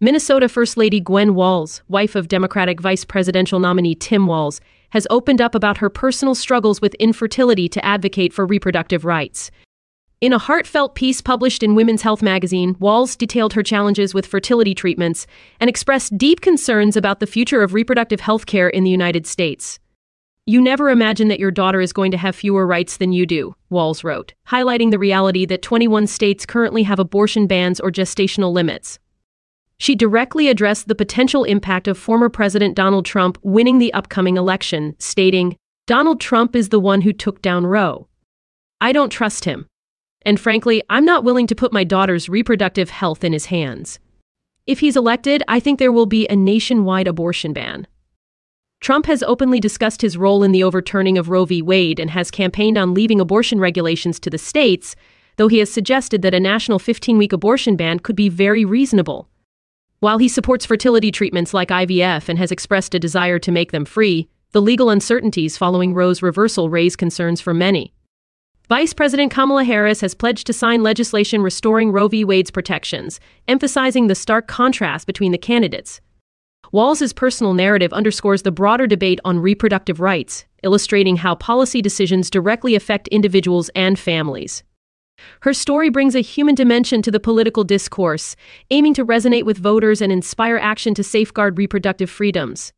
Minnesota First Lady Gwen Walz, wife of Democratic vice presidential nominee Tim Walz, has opened up about her personal struggles with infertility to advocate for reproductive rights. In a heartfelt piece published in Women's Health magazine, Walz detailed her challenges with fertility treatments and expressed deep concerns about the future of reproductive health care in the United States. You never imagine that your daughter is going to have fewer rights than you do, Walz wrote, highlighting the reality that 21 states currently have abortion bans or gestational limits. She directly addressed the potential impact of former President Donald Trump winning the upcoming election, stating, Donald Trump is the one who took down Roe. I don't trust him. And frankly, I'm not willing to put my daughter's reproductive health in his hands. If he's elected, I think there will be a nationwide abortion ban. Trump has openly discussed his role in the overturning of Roe v. Wade and has campaigned on leaving abortion regulations to the states, though he has suggested that a national 15 week abortion ban could be very reasonable. While he supports fertility treatments like IVF and has expressed a desire to make them free, the legal uncertainties following Roe's reversal raise concerns for many. Vice President Kamala Harris has pledged to sign legislation restoring Roe v. Wade's protections, emphasizing the stark contrast between the candidates. Walz's personal narrative underscores the broader debate on reproductive rights, illustrating how policy decisions directly affect individuals and families. Her story brings a human dimension to the political discourse, aiming to resonate with voters and inspire action to safeguard reproductive freedoms.